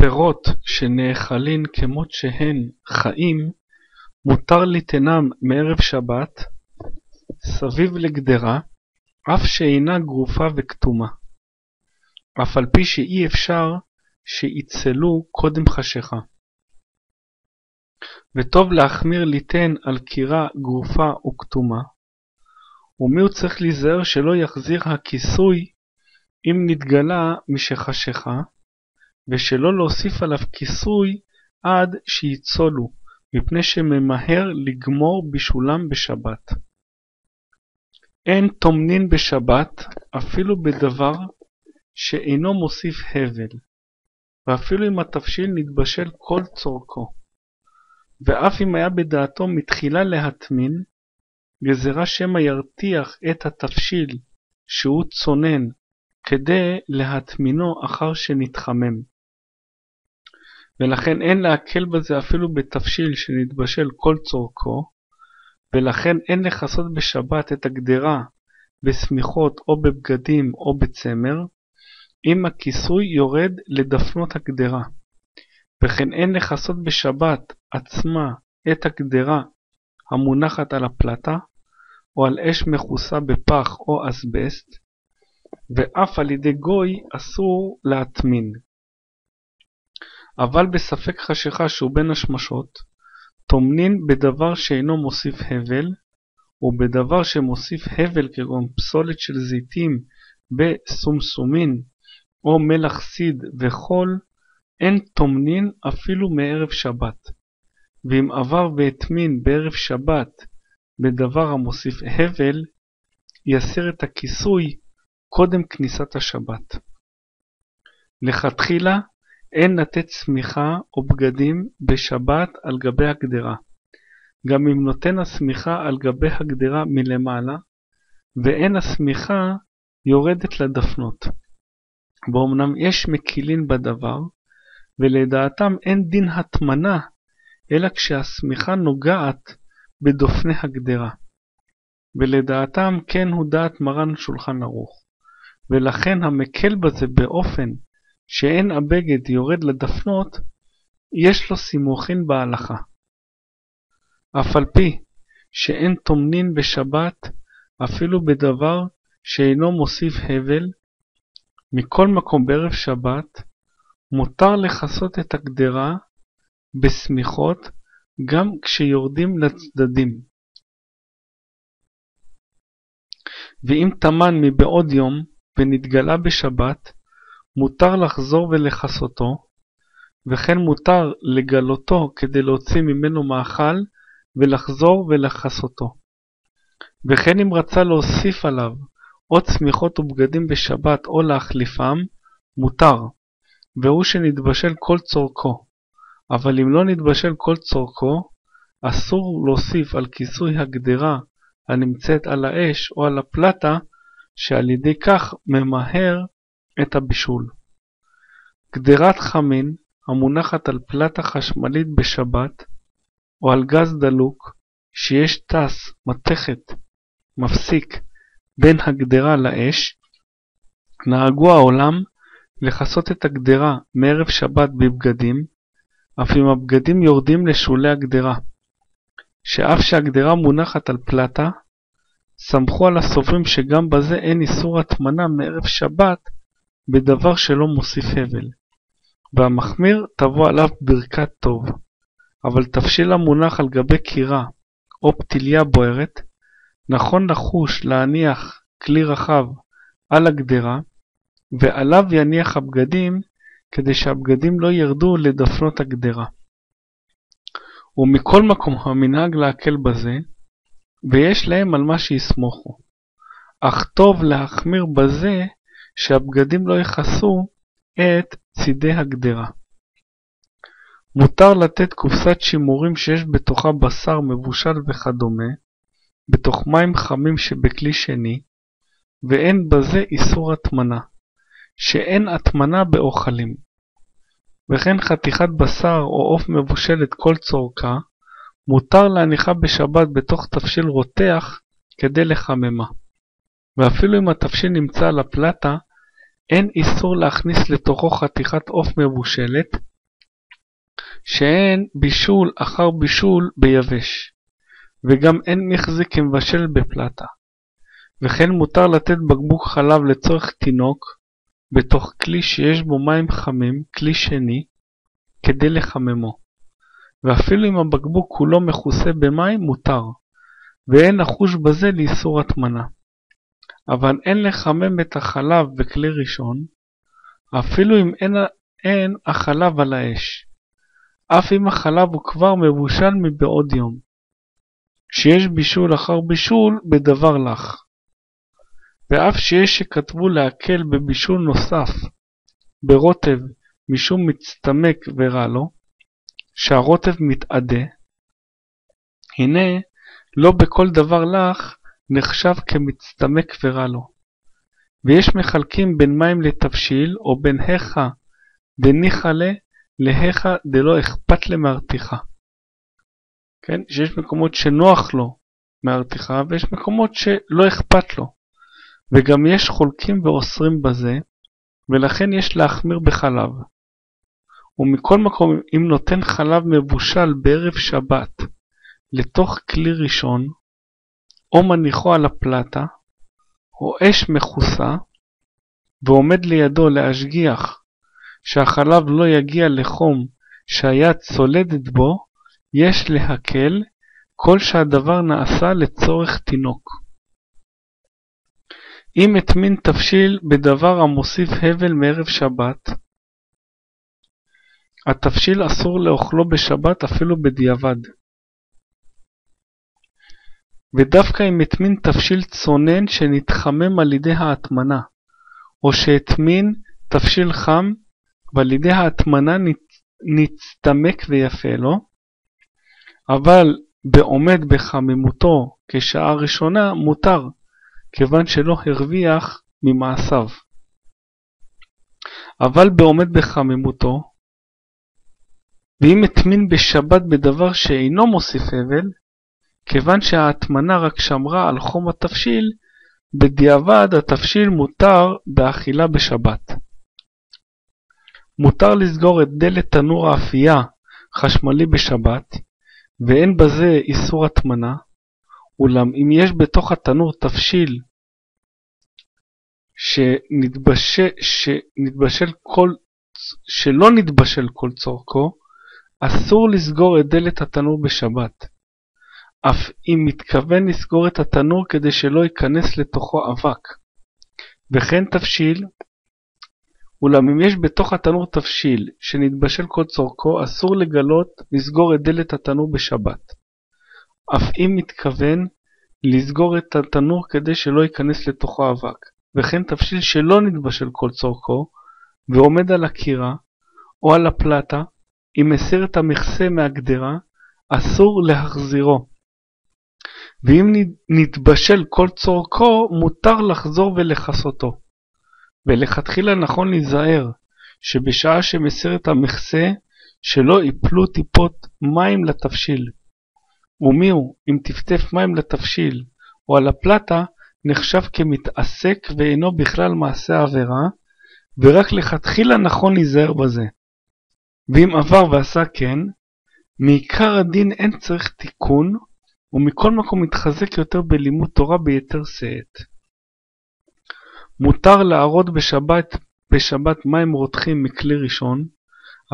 פירות שנאכלין כמות שהן חיים, מותר ליתנם מערב שבת, סביב לגדרה, אף שאינה גרופה וכתומה, אף על פי שאי אפשר שיצלו קודם חשיכה. וטוב להחמיר ליתן על קירה גרופה וכתומה, ומי הוא צריך להיזהר שלא יחזיר הכיסוי אם נתגלה משחשיכה, ושלא להוסיף עליו כיסוי עד שיצולו, מפני שממהר לגמור בישולם בשבת. אין טומנין בשבת אפילו בדבר שאינו מוסיף הבל, ואפילו אם התבשיל נתבשל כל צורכו. ואף אם היה בדעתו מתחילה להטמין, גזרה שמא ירתיח את התבשיל שהוא צונן כדי להטמינו אחר שנתחמם. ולכן אין להקל בזה אפילו בתבשיל שנתבשל כל צורכו, ולכן אין לכסות בשבת את הגדרה בשמיכות או בבגדים או בצמר, אם הכיסוי יורד לדפנות הגדרה. וכן אין לכסות בשבת עצמה את הגדרה המונחת על הפלטה, או על אש מכוסה בפח או אסבסט, ואף על ידי גוי אסור להטמין. אבל בספק חשיכה שהוא בין השמשות, טומנין בדבר שאינו מוסיף הבל, ובדבר שמוסיף הבל כגון פסולת של זיתים בסומסומין, או מלח סיד וחול, אין טומנין אפילו מערב שבת. ואם עבר והטמין בערב שבת בדבר המוסיף הבל, יסיר את הכיסוי קודם כניסת השבת. לכתחילה אין לתת שמיכה או בגדים בשבת על גבי הגדרה, גם אם נותן השמיכה על גבי הגדרה מלמעלה, ואין השמיכה יורדת לדפנות. ואומנם יש מקילין בדבר, ולדעתם אין דין הטמנה, אלא כשהשמיכה נוגעת בדופני הגדרה. ולדעתם כן הוא דעת מרן שולחן ערוך. ולכן המקל בזה באופן שאין הבגד יורד לדפנות, יש לו סימוכין בהלכה. אף על פי שאין טומנין בשבת אפילו בדבר שאינו מוסיף הבל, מכל מקום בערב שבת מותר לכסות את הגדרה בשמיכות גם כשיורדים לצדדים. ואם טמן מבעוד יום ונתגלה בשבת, מותר לחזור ולכסותו, וכן מותר לגלותו כדי להוציא ממנו מאכל ולחזור ולכסותו. וכן אם רצה להוסיף עליו עוד צמיחות ובגדים בשבת או להחליפם, מותר, והוא שנתבשל כל צורכו. אבל אם לא נתבשל כל צורכו, אסור להוסיף על כיסוי הגדרה הנמצאת על האש או על הפלטה, שעל ידי כך ממהר את הבישול. גדרת חמין המונחת על פלטה חשמלית בשבת, או על גז דלוק, שיש טס, מתכת, מפסיק, בין הגדרה לאש, נהגו העולם לכסות את הגדרה מערב שבת בבגדים, אף אם הבגדים יורדים לשולי הגדרה, שאף שהגדרה מונחת על פלטה, סמכו על הסופרים שגם בזה אין איסור הטמנה מערב שבת בדבר שלא מוסיף הבל. והמחמיר תבוא עליו ברכת טוב. אבל תבשיל המונח על גבי קירה או פתיליה בוערת, נכון לחוש להניח כלי רחב על הגדרה, ועליו יניח הבגדים כדי שהבגדים לא ירדו לדפנות הגדרה. ומכל מקום המנהג להקל בזה, ויש להם על מה שיסמוכו. אך טוב להחמיר בזה שהבגדים לא יכסו את צידי הגדרה. מותר לתת קופסת שימורים שיש בתוכה בשר מבושל וכדומה, בתוך מים חמים שבכלי שני, ואין בזה איסור הטמנה, שאין הטמנה באוכלים. וכן חתיכת בשר או עוף מבושלת כל צורכה, מותר להניחה בשבת בתוך תבשיל רותח כדי לחממה. ואפילו אם התבשיל נמצא על הפלטה, אין איסור להכניס לתוכו חתיכת עוף מבושלת, שאין בישול אחר בישול ביבש, וגם אין מחזיק כמבשל בפלטה. וכן מותר לתת בקבוק חלב לצורך תינוק בתוך כלי שיש בו מים חמים, כלי שני, כדי לחממו. ואפילו אם הבקבוק כולו מכוסה במים, מותר, ואין נחוש בזה לאיסור הטמנה. אבל אין לחמם את החלב בכלי ראשון, אפילו אם אין, אין החלב על האש, אף אם החלב הוא כבר מבושל מבעוד יום, שיש בישול אחר בישול בדבר לך. ואף שיש שכתבו להקל בבישול נוסף ברוטב משום מצטמק ורע לו, שהרוטב מתאדה, הנה לא בכל דבר לך נחשב כמצטמק ורע לו. ויש מחלקים בין מים לתבשיל, או בין היכא דניחא לה להיכא דלא אכפת למרתיחה. כן? שיש מקומות שנוח לו מהרתיחה, ויש מקומות שלא אכפת לו. וגם יש חולקים ואוסרים בזה, ולכן יש להחמיר בחלב. ומכל מקום, אם נותן חלב מבושל בערב שבת לתוך כלי ראשון, או מניחו על הפלטה, או אש מכוסה, ועומד לידו להשגיח שהחלב לא יגיע לחום שהיד צולדת בו, יש להקל כל שהדבר נעשה לצורך תינוק. אם הטמין תבשיל בדבר המוסיף הבל מערב שבת, התבשיל אסור לאוכלו בשבת אפילו בדיעבד. ודווקא אם הטמין תבשיל צונן שנתחמם על ידי ההטמנה, או שהטמין תבשיל חם ועל ידי ההטמנה נצטמק ויפה לו, אבל בעומד בחמימותו כשעה ראשונה מותר, כיוון שלא הרוויח ממעשיו. אבל בעומד בחמימותו, ואם הטמין בשבת בדבר שאינו מוסיף הבל, כיוון שההטמנה רק שמרה על חום התבשיל, בדיעבד התבשיל מותר באכילה בשבת. מותר לסגור את דלת תנור האפייה חשמלי בשבת, ואין בזה איסור הטמנה, אולם אם יש בתוך התנור תבשיל שנתבשל, שנתבשל כל, שלא נתבשל כל צורכו, אסור לסגור את דלת התנור בשבת. אף אם מתכוון לסגור את התנור כדי שלא ייכנס לתוכו אבק. וכן תבשיל, אולם אם יש בתוך התנור תבשיל שנתבשל כל צורכו, אסור לגלות לסגור את דלת התנור בשבת. אף אם מתכוון לסגור את התנור כדי שלא ייכנס לתוכו אבק. וכן תבשיל שלא נתבשל כל צורכו, ועומד על הקירה, או על הפלטה, אם מסיר את המכסה מהגדרה, אסור להחזירו. ואם נתבשל כל צורכו, מותר לחזור ולכסותו. ולכתחילה נכון להיזהר, שבשעה שמסיר את המכסה, שלא יפלו טיפות מים לתבשיל. ומיהו, אם טפטף מים לתבשיל, או על הפלטה, נחשב כמתעסק ואינו בכלל מעשה עבירה, ורק לכתחילה נכון להיזהר בזה. ואם עבר ועשה כן, מעיקר הדין אין צריך תיקון, ומכל מקום מתחזק יותר בלימוד תורה ביתר שאת. מותר לערוד בשבת, בשבת מים רותחים מכלי ראשון,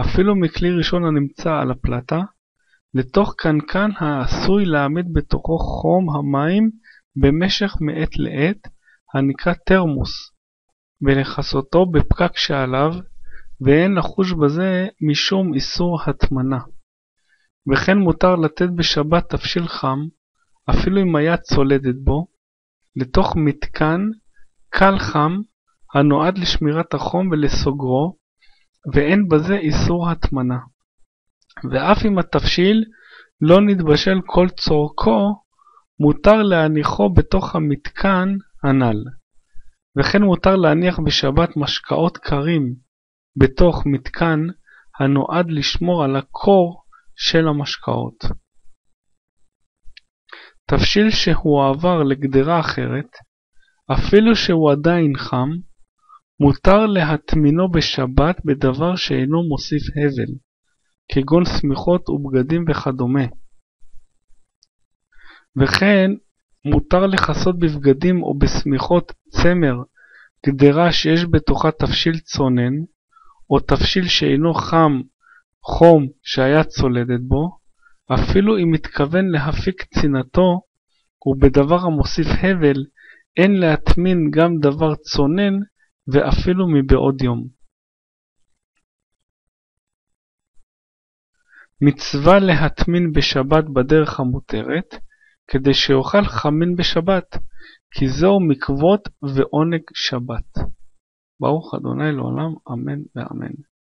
אפילו מכלי ראשון הנמצא על הפלטה, לתוך קנקן העשוי להעמיד בתוכו חום המים במשך מעת לעת, הנקרא תרמוס, ולכסותו בפקק שעליו, ואין לחוש בזה משום איסור הטמנה. וכן מותר לתת בשבת תבשיל חם, אפילו אם היה צולדת בו, לתוך מתקן קל חם הנועד לשמירת החום ולסוגרו, ואין בזה איסור הטמנה. ואף אם התבשיל לא נתבשל כל צורכו, מותר להניחו בתוך המתקן הנ"ל. וכן מותר להניח בשבת משקאות קרים בתוך מתקן הנועד לשמור על הקור של המשקאות. תבשיל שהועבר לגדרה אחרת, אפילו שהוא עדיין חם, מותר להטמינו בשבת בדבר שאינו מוסיף הבל, כגון שמיכות ובגדים וכדומה. וכן מותר לכסות בבגדים או בשמיכות צמר גדרה שיש בתוכה תבשיל צונן, או תבשיל שאינו חם חום שהיה צולדת בו, אפילו אם מתכוון להפיק צנעתו, ובדבר המוסיף הבל, אין להטמין גם דבר צונן, ואפילו מבעוד יום. מצווה להטמין בשבת בדרך המותרת, כדי שיאכל חמין בשבת, כי זהו מקוות ועונג שבת. ברוך ה' לעולם, אמן ואמן.